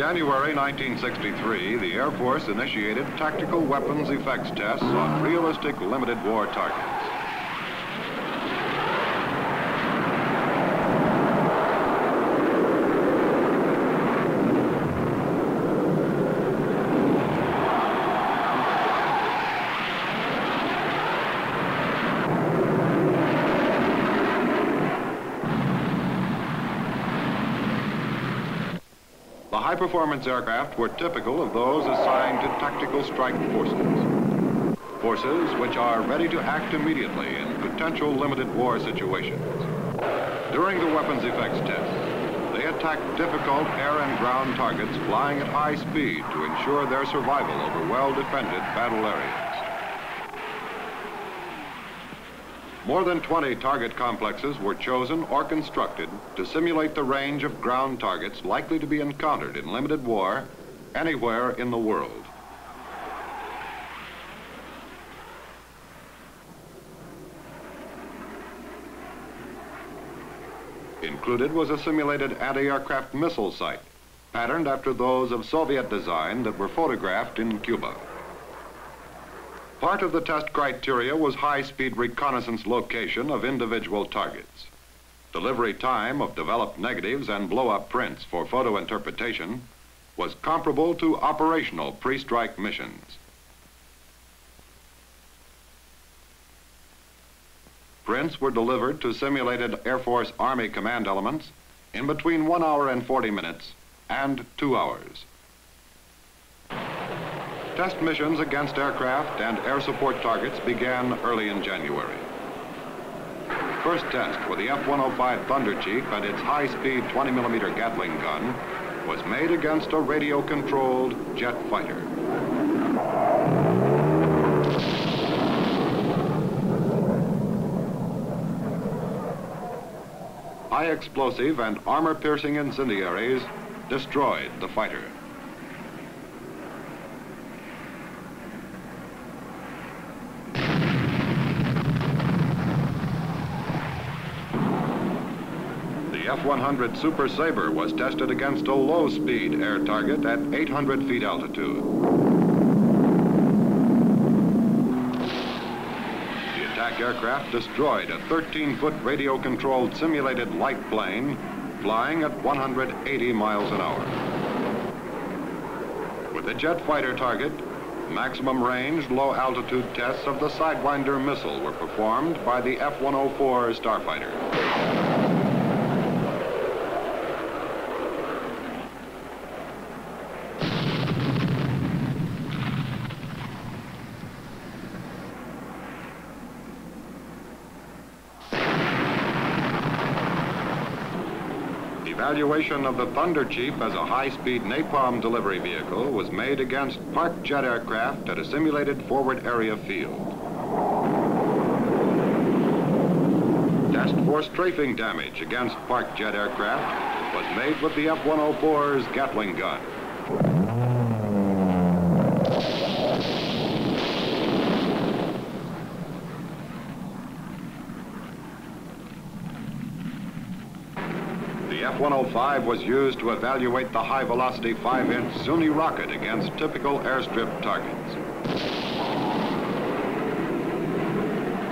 January 1963, the Air Force initiated tactical weapons effects tests on realistic limited war targets. The high-performance aircraft were typical of those assigned to tactical strike forces. Forces which are ready to act immediately in potential limited war situations. During the weapons effects test, they attacked difficult air and ground targets flying at high speed to ensure their survival over well-defended battle areas. More than 20 target complexes were chosen or constructed to simulate the range of ground targets likely to be encountered in limited war anywhere in the world. Included was a simulated anti-aircraft missile site, patterned after those of Soviet design that were photographed in Cuba. Part of the test criteria was high-speed reconnaissance location of individual targets. Delivery time of developed negatives and blow-up prints for photo interpretation was comparable to operational pre-strike missions. Prints were delivered to simulated Air Force Army command elements in between one hour and 40 minutes and two hours. Test missions against aircraft and air support targets began early in January. First test for the F-105 Thunderchief and its high-speed 20-millimeter Gatling gun was made against a radio-controlled jet fighter. High explosive and armor-piercing incendiaries destroyed the fighter. F-100 Super Sabre was tested against a low-speed air target at 800 feet altitude. The attack aircraft destroyed a 13-foot radio-controlled simulated light plane flying at 180 miles an hour. With the jet fighter target, maximum range low-altitude tests of the Sidewinder missile were performed by the F-104 Starfighter. Evaluation of the Thunder as a high-speed napalm delivery vehicle was made against parked jet aircraft at a simulated forward area field. Test for strafing damage against parked jet aircraft was made with the F-104's Gatling gun. The F-105 was used to evaluate the high-velocity 5-inch Zuni rocket against typical airstrip targets.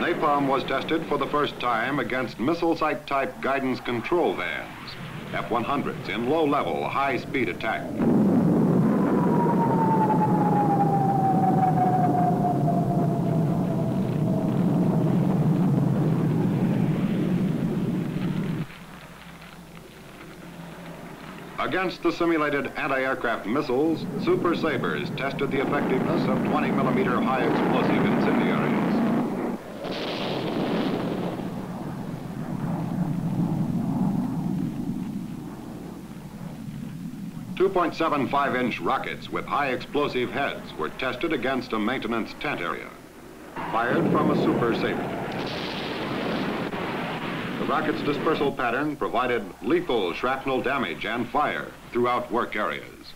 Napalm was tested for the first time against missile site type guidance control vans, F-100s in low-level, high-speed attack. Against the simulated anti-aircraft missiles, Super Sabres tested the effectiveness of 20-millimeter high-explosive incendiaries. Two point seven five inch rockets with high explosive heads were tested against a maintenance tent area, fired from a Super Sabre rocket's dispersal pattern provided lethal shrapnel damage and fire throughout work areas.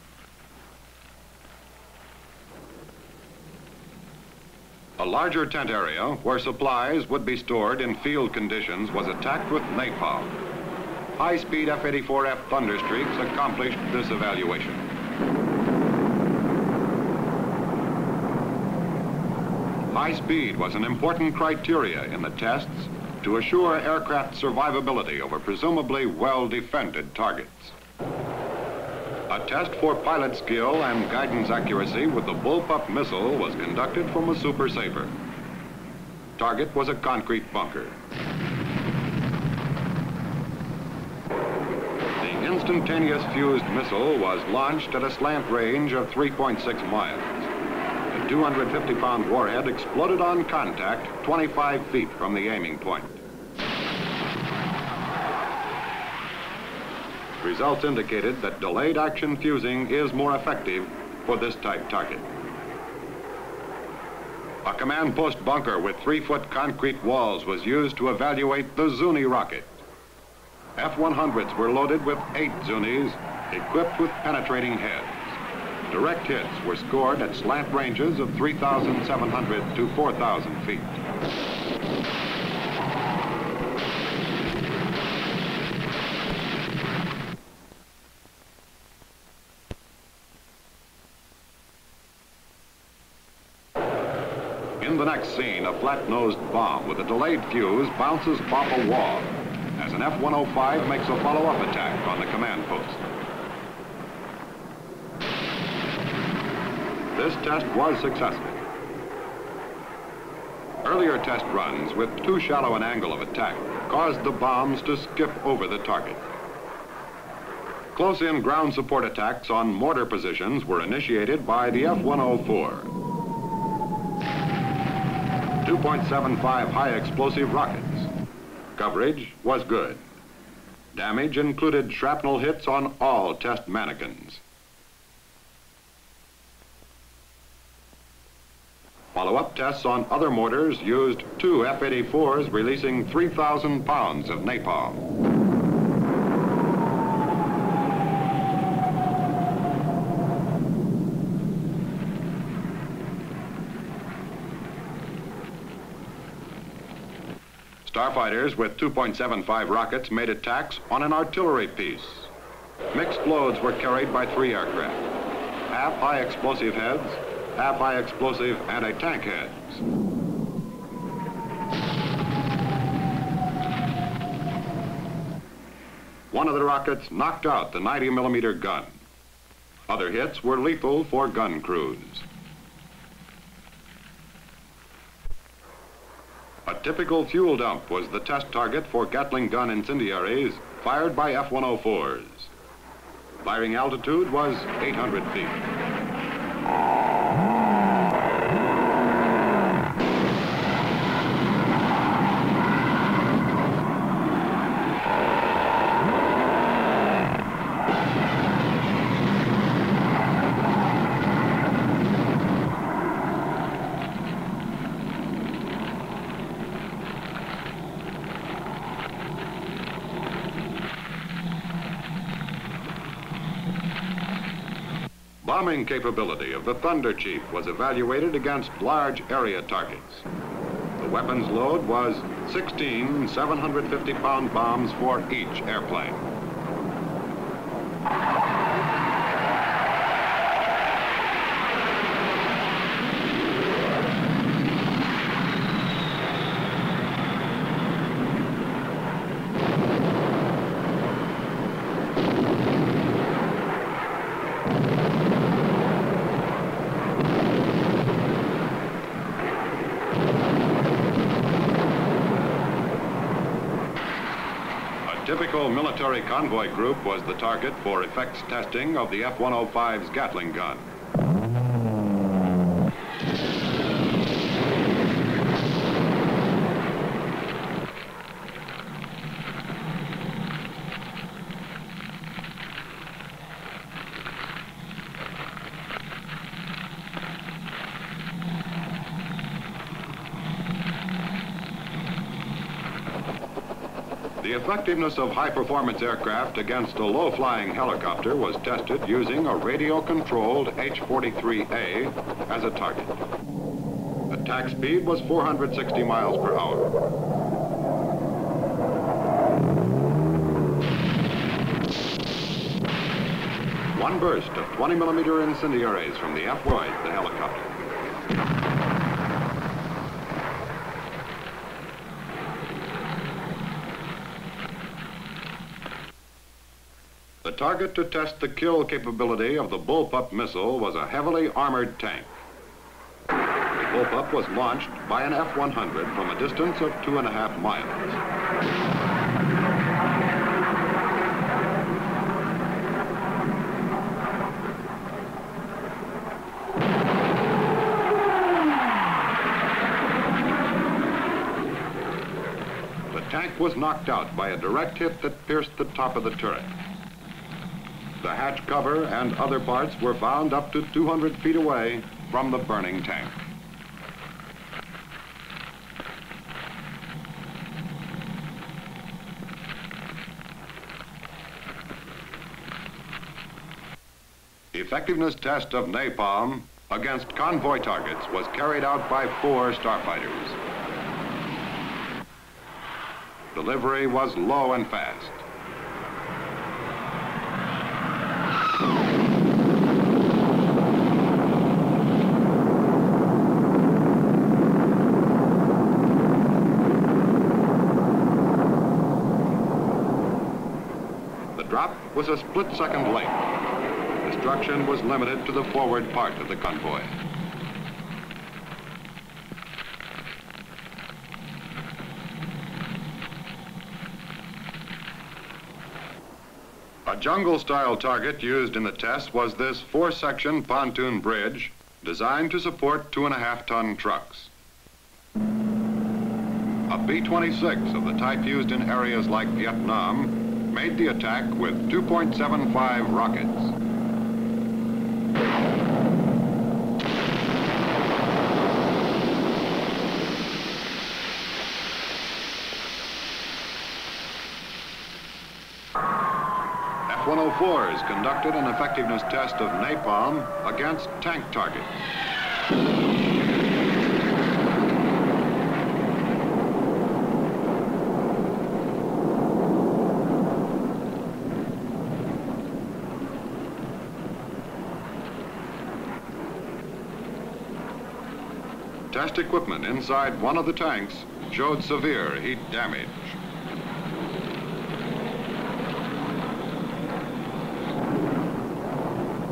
A larger tent area where supplies would be stored in field conditions was attacked with napalm. High-speed F-84F Thunderstreaks accomplished this evaluation. High speed was an important criteria in the tests to assure aircraft survivability over presumably well-defended targets. A test for pilot skill and guidance accuracy with the bullpup missile was conducted from a Super Sabre. Target was a concrete bunker. The instantaneous fused missile was launched at a slant range of 3.6 miles. The 250-pound warhead exploded on contact 25 feet from the aiming point. Results indicated that delayed action fusing is more effective for this type target. A command post bunker with three-foot concrete walls was used to evaluate the Zuni rocket. F-100s were loaded with eight Zunis equipped with penetrating heads. Direct hits were scored at slant ranges of 3,700 to 4,000 feet. In the next scene, a flat-nosed bomb with a delayed fuse bounces off a wall as an F-105 makes a follow-up attack on the command post. This test was successful. Earlier test runs with too shallow an angle of attack caused the bombs to skip over the target. Close-in ground support attacks on mortar positions were initiated by the F-104. 2.75 high explosive rockets. Coverage was good. Damage included shrapnel hits on all test mannequins. Follow-up tests on other mortars used two F-84s releasing 3,000 pounds of napalm. Starfighters with 2.75 rockets made attacks on an artillery piece. Mixed loads were carried by three aircraft. Half high explosive heads, half high explosive anti-tank heads. One of the rockets knocked out the 90 millimeter gun. Other hits were lethal for gun crews. A typical fuel dump was the test target for Gatling gun incendiaries fired by F-104s. Firing altitude was 800 feet. Bombing capability of the Thunderchief was evaluated against large area targets. The weapons load was 16 750-pound bombs for each airplane. Typical military convoy group was the target for effects testing of the F-105's Gatling gun. The effectiveness of high-performance aircraft against a low-flying helicopter was tested using a radio-controlled H-43A as a target. Attack speed was 460 miles per hour. One burst of 20 millimeter incendiaries from the F-1 the helicopter. Target to test the kill capability of the Bullpup missile was a heavily armored tank. The Bullpup was launched by an F-100 from a distance of two and a half miles. The tank was knocked out by a direct hit that pierced the top of the turret. The hatch cover and other parts were found up to 200 feet away from the burning tank. Effectiveness test of napalm against convoy targets was carried out by four starfighters. Delivery was low and fast. The drop was a split-second length. Destruction was limited to the forward part of the convoy. A jungle-style target used in the test was this four-section pontoon bridge designed to support two and a half ton trucks. A B-26 of the type used in areas like Vietnam made the attack with 2.75 rockets. F-104s conducted an effectiveness test of napalm against tank targets. Test equipment inside one of the tanks showed severe heat damage.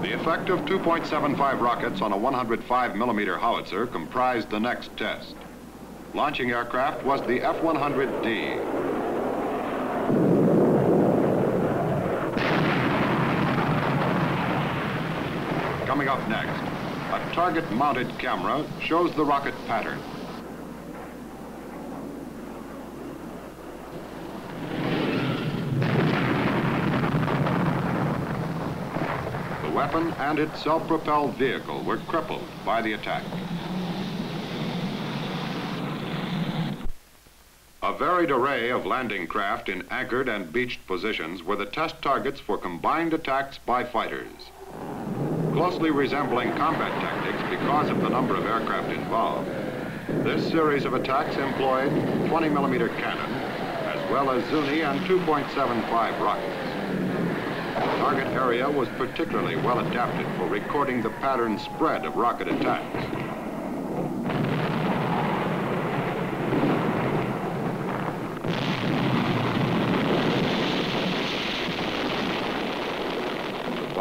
The effect of 2.75 rockets on a 105 millimeter howitzer comprised the next test. Launching aircraft was the F-100D. Coming up next, target-mounted camera shows the rocket pattern. The weapon and its self-propelled vehicle were crippled by the attack. A varied array of landing craft in anchored and beached positions were the test targets for combined attacks by fighters. Closely resembling combat tactics because of the number of aircraft involved, this series of attacks employed 20 millimeter cannon, as well as Zuni and 2.75 rockets. The target area was particularly well adapted for recording the pattern spread of rocket attacks.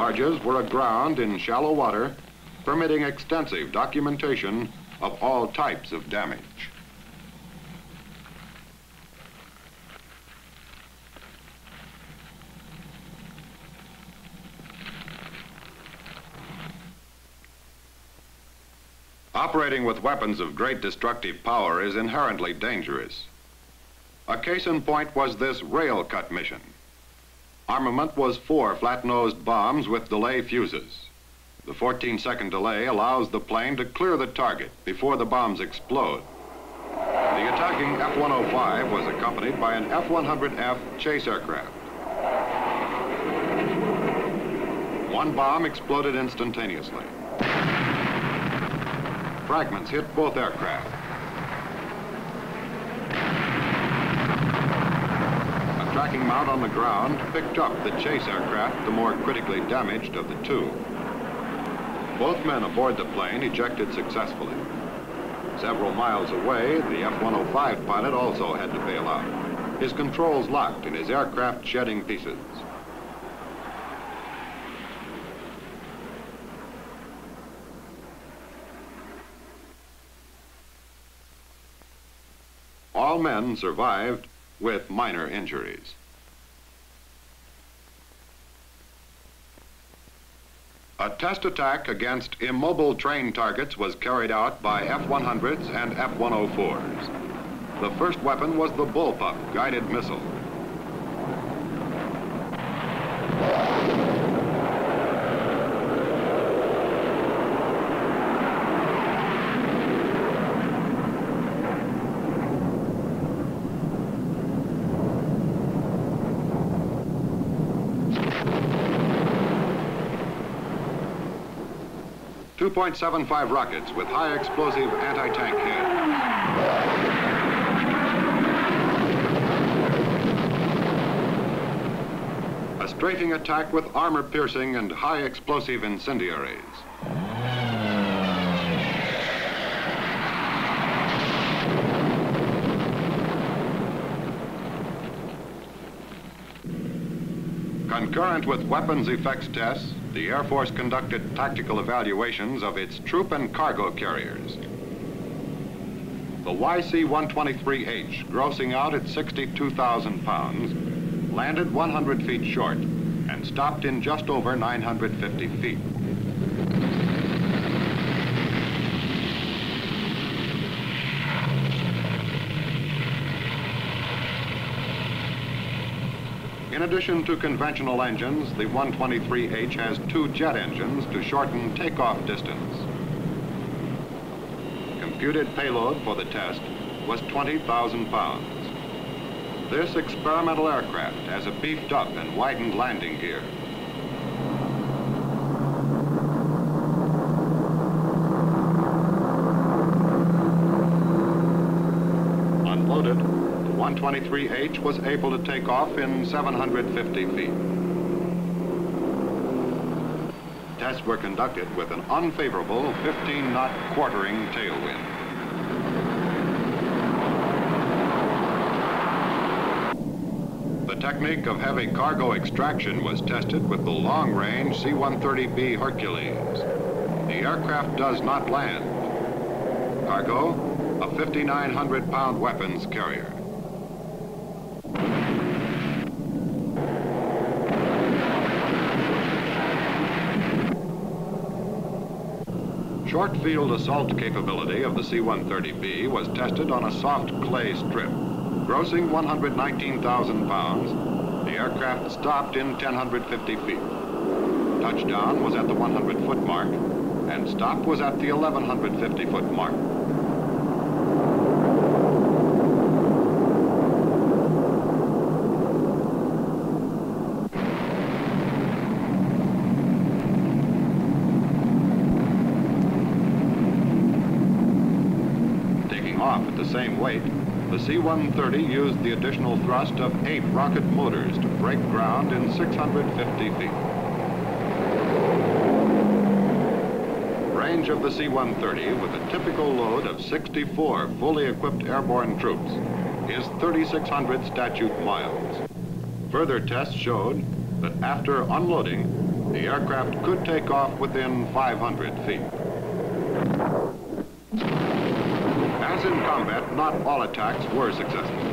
Barges were aground in shallow water, permitting extensive documentation of all types of damage. Operating with weapons of great destructive power is inherently dangerous. A case in point was this rail cut mission. Armament was four flat-nosed bombs with delay fuses. The 14-second delay allows the plane to clear the target before the bombs explode. The attacking F-105 was accompanied by an F-100F chase aircraft. One bomb exploded instantaneously. Fragments hit both aircraft. tracking mount on the ground picked up the chase aircraft, the more critically damaged of the two. Both men aboard the plane ejected successfully. Several miles away, the F-105 pilot also had to bail out. His controls locked and his aircraft shedding pieces. All men survived with minor injuries. A test attack against immobile train targets was carried out by F-100s and F-104s. The first weapon was the Bullpup guided missile. 2.75 rockets with high explosive anti-tank head. A strafing attack with armor-piercing and high explosive incendiaries. Concurrent with weapons effects tests, the Air Force conducted tactical evaluations of its troop and cargo carriers. The YC-123H, grossing out at 62,000 pounds, landed 100 feet short and stopped in just over 950 feet. In addition to conventional engines, the 123H has two jet engines to shorten takeoff distance. Computed payload for the test was 20,000 pounds. This experimental aircraft has a beefed up and widened landing gear. Unloaded, 123H was able to take off in 750 feet. Tests were conducted with an unfavorable 15-knot quartering tailwind. The technique of heavy cargo extraction was tested with the long-range C-130B Hercules. The aircraft does not land. Cargo, a 5,900-pound weapons carrier. Short field assault capability of the C-130B was tested on a soft clay strip. Grossing 119,000 pounds, the aircraft stopped in 1,050 feet. Touchdown was at the 100-foot mark, and stop was at the 1,150-foot mark. The C-130 used the additional thrust of eight rocket motors to break ground in 650 feet. Range of the C-130 with a typical load of 64 fully equipped airborne troops is 3,600 statute miles. Further tests showed that after unloading, the aircraft could take off within 500 feet. As in combat, not all attacks were successful.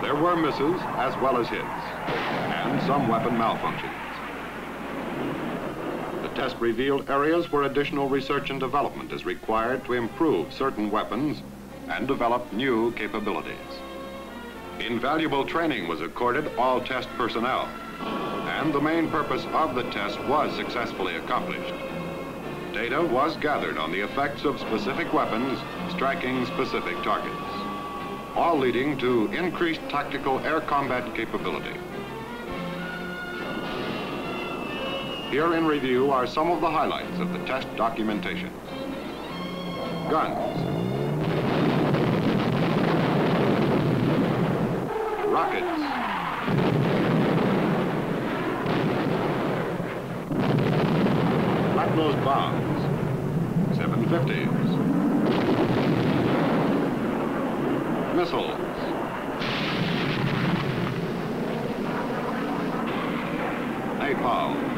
There were misses as well as hits, and some weapon malfunctions. The test revealed areas where additional research and development is required to improve certain weapons and develop new capabilities. Invaluable training was accorded all test personnel, and the main purpose of the test was successfully accomplished. Data was gathered on the effects of specific weapons striking specific targets, all leading to increased tactical air combat capability. Here in review are some of the highlights of the test documentation. Guns. Rockets. Flat-nose bombs. 750s. missiles. Napalm.